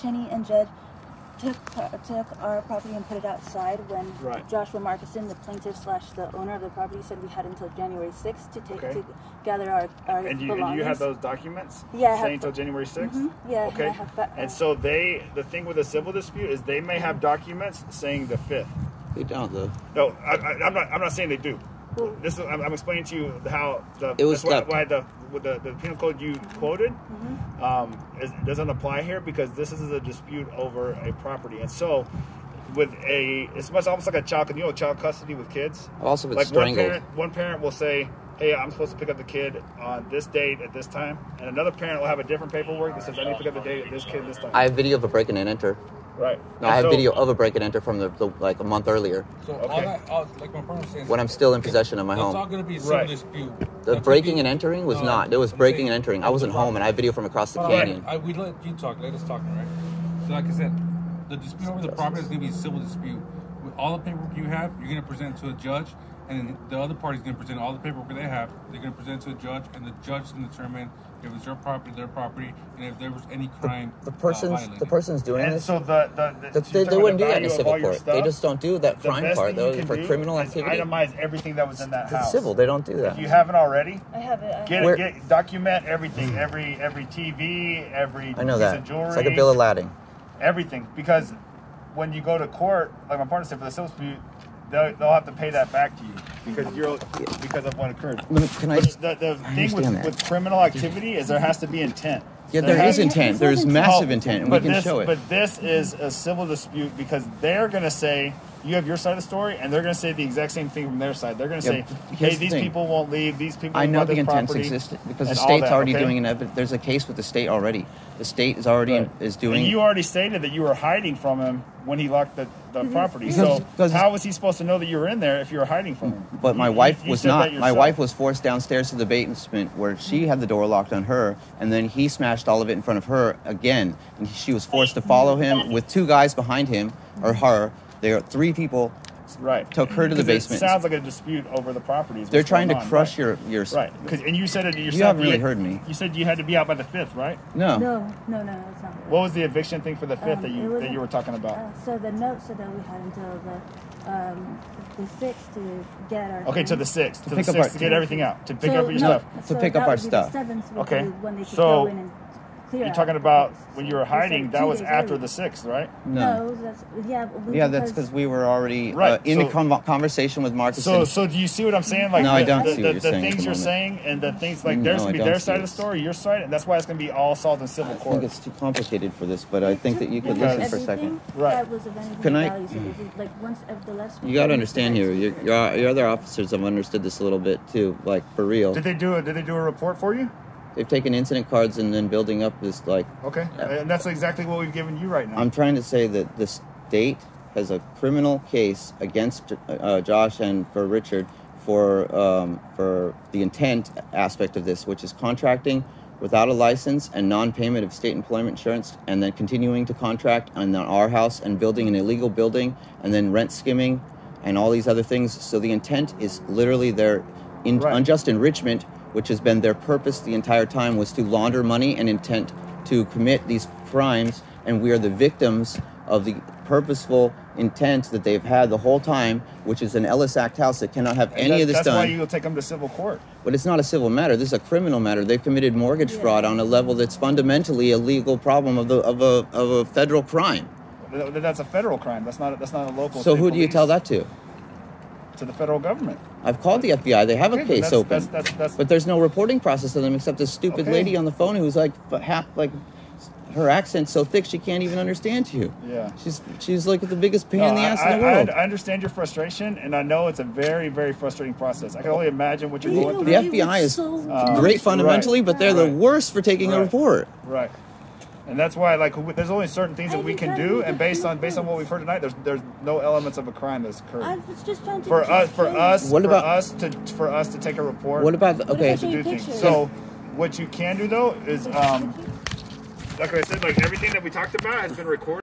Cheney and Judd took took our property and put it outside when Right. Joshua Markison, the plaintiff slash the owner of the property, said we had until January 6th to take Okay. to gather our, our And you, and belongings. you have those documents Yeah, saying until January 6th? Mhm. Yeah, Okay. I have that. And so they, the thing with a civil dispute is they may have documents saying the 5th. They don't though. No, I, I, I'm not. I'm not saying they do. Well- This is. I'm, I'm explaining to you how the. It was why, why the with the, the penal code you quoted Mm-hmm. um, is, doesn't apply here because this is a dispute over a property, and so with a it's much almost like a child. You know, child custody with kids. Also been like strangled. one parent, one parent will say, "Hey, I'm supposed to pick up the kid on this date at this time," and another parent will have a different paperwork that says, "I need to pick up the date at this kid this time." I have video of a break and enter. Right. No, I have so- video of a break and enter from the, the like a month earlier So all that, all, like my partner was saying, when I'm still in possession of my that's all home. going to be a civil Right. dispute. The That breaking be- and entering was No, not. There was I'm breaking saying- and entering. I wasn't home, and I have video from across the Hold on, canyon. I, we let you talk. Let us talk, right? So, like I said, the dispute over the property is going to be a civil dispute. With all the paperwork you have, you're going to present to a judge, and then the other party's going to present all the paperwork they have. They're going to present to a judge, and the judge can determine if it's your property, their property, and if there was any crime. The uh, person's violated. the person's doing And this. so the, the, the the- they, they wouldn't do that in a civil court. They just don't do that crime part. Though for do criminal is activity, Itemize everything that was in that it's house. civil. They don't do that. If you haven't already, I have it. I get, Where- get document everything, every every TV, every I know piece that. of jewelry, It's like a bill of lading. everything. Because when you go to court, like my partner said, for the civil dispute, they'll, they'll have to pay that back to you because you're because of what occurred. Can I? But the, the I thing with, with criminal activity is there has to be intent. yeah, There there is intent. There's massive Oh, intent, and we can this, show it. But this is a civil dispute because they're going to say you have your side of the story, and they're going to say the exact same thing from their side. They're going to Yeah, say, "Hey, here's the these thing. people won't leave. These people." I know want the this intents property," exist because the state's that, already okay? doing an evidence. There's a case with the state already. The state is already in, is doing. And you already stated that you were hiding from him when he locked the, the mm-hmm. property. Because- so because- how was he supposed to know that you were in there if you were hiding from him? But my You- wife you was said not. My wife was forced downstairs to the basement where she had the door locked on her, and then he smashed all of it in front of her again, and she was forced to follow him with two guys behind him or her. There are three people. right. took her to the basement. It sounds like a dispute over the property. is They're what's trying to going on, crush right? your your. Right. 'Cause- and you said it yourself. You haven't really had- heard me. You said you had to be out by the fifth, right? No. No, no, no, it's not. What was the eviction thing for the fifth Um, that it you that wasn't- you were talking about? Uh, so the note said that we had until the um, the sixth to get our. okay, to the things. sixth, to, the pick up sixth our- to get everything out, to pick So, up your no, stuff. To so pick up that our would be stuff. Seventh would Okay. be when they could So, go in and clear You're talking about things. when you were hiding. That was after early. the sixth, right? No. No, that's yeah. we- Yeah, that's because we were already uh, in so- a con- conversation with Marcus. So, so do you see what I'm saying? Like, No, the, I don't the, see the, what you're the saying at things you're moment. saying, and the things like there's I gonna be their side it. of the story, your side, and that's why it's gonna be all solved in civil I think court. it's too complicated for this, but I think that you could listen for a second. Everything Right. That was of anything Can I- value, so this is, like once of the less. You got to understand here. Your, your your other officers have understood this a little bit too, like for real. Did they do a Did they do a report for you? They've taken incident cards and then building up this like. Okay, and that's exactly what we've given you right now. I'm trying to say that the state has a criminal case against uh, Josh and for Richard for um, for the intent aspect of this, which is contracting without a license and non-payment of state employment insurance, and then continuing to contract on our house and building an illegal building, and then rent skimming, and all these other things. So the intent is literally their in- Right. unjust enrichment, which has been their purpose the entire time, was to launder money and intent to commit these crimes, and we are the victims of the purposeful intent that they've had the whole time, which is an Ellis Act house that cannot have And any of this that's done. why you'll take them to civil court. But it's not a civil matter. This is a criminal matter. They've committed mortgage Yeah. fraud on a level that's fundamentally a legal problem of the of a of a federal crime. That's a federal crime. That's not. That's not a local. So state who do you tell that to? To the federal government. I've called the FBI. They have Okay, a case that's, open. That's, that's, that's, But there's no reporting process to them except this stupid Okay. lady on the phone who's like half like her accent's so thick she can't even understand you. Yeah. She's she's like the biggest pain No, in the ass I, in the world. I, I understand your frustration, and I know it's a very, very frustrating process. I can only imagine what you're You going know, through. The FBI is so Great right. fundamentally, but they're the worst for taking a report. Right. And that's why, like, w- there's only certain things that we can do, and based on based on what we've heard tonight, there's there's no elements of a crime that's occurred. I was just trying to. for us, for us, What for about- us to for us to take a report. What about the, okay? if to do things. So, what you can do though is, um, like I said, like everything that we talked about has been recorded.